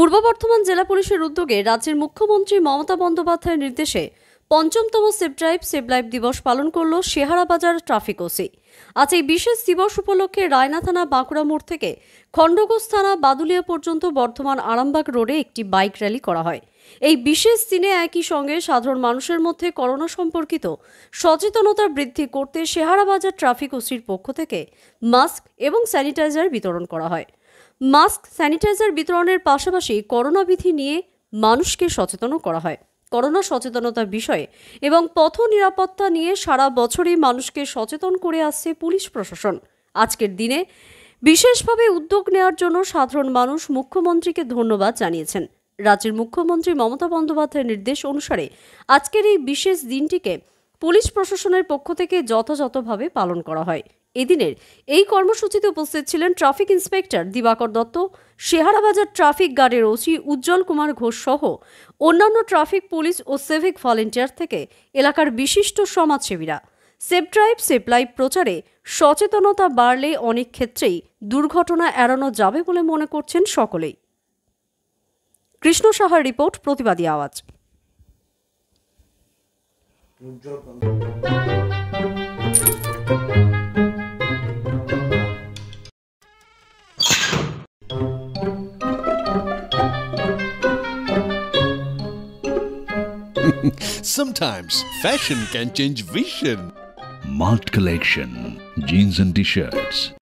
পূর্ব বর্ধমান জেলা পুলিশের উদ্যোগে রাজ্যের মুখ্যমন্ত্রী মমতা বন্দ্যোপাধ্যায়ের নির্দেশে পঞ্চমতম সেভ ড্রাইভ, সেভ লাইফ দিবস পালন করল শেহারাবাজার ট্রাফিক ওসি। আজ এই বিশেষ দিবস উপলক্ষে রায়না থানা বাঁকুড়া মোড় থেকে খণ্ডঘোষ থানা বাদুলিয়া পর্যন্ত বর্ধমান আরামবাগ রোডে একটি বাইক র্যালি করা হয়। এই বিশেষ দিনে একই সঙ্গে সাধারণ মানুষের মধ্যে করোনা সম্পর্কিত সচেতনতা বৃদ্ধি করতে শেহারাবাজার ট্রাফিক ওসির পক্ষ থেকে মাস্ক এবং স্যানিটাইজার বিতরণ করা হয়। মাস্ক স্যানিটাইজার বিতরণের পাশাপাশি করোনা বিধি নিয়ে মানুষকে সচেতনও করা হয়। করোনা সচেতনতার বিষয়ে এবং পথ নিরাপত্তা নিয়ে সারা বছরই মানুষকে সচেতন করে আসছে পুলিশ প্রশাসন। আজকের দিনে বিশেষভাবে উদ্যোগ নেওয়ার জন্য সাধারণ মানুষ মুখ্যমন্ত্রীকে ধন্যবাদ জানিয়েছেন। রাজ্যের মুখ্যমন্ত্রী মমতা বন্দ্যোপাধ্যায়ের নির্দেশ অনুসারে আজকের এই বিশেষ দিনটিকে পুলিশ প্রশাসনের পক্ষ থেকে যথাযথভাবে পালন করা হয়। এদিনের এই কর্মসূচিতে উপস্থিত ছিলেন traffic inspector Dibakar Dutta, Seharabazar traffic গার্ডের ওসি উজ্জ্বল কুমার ঘোষ সহ অন্যান্য ট্রাফিক পুলিশ ও সিভিক ভলেন্টিয়ার থেকে এলাকার বিশিষ্ট সমাজসেবীরা। সেফ ড্রাইভ সেফ লাইফ প্রচারে সচেতনতা বাড়লে অনেক ক্ষেত্রেই দুর্ঘটনা এড়ানো যাবে বলে মনে করছেন সকলেই। কৃষ্ণ সাহার রিপোর্ট, প্রতিবাদী আওয়াজ। Sometimes fashion can change vision. Malt Collection, jeans and t-shirts.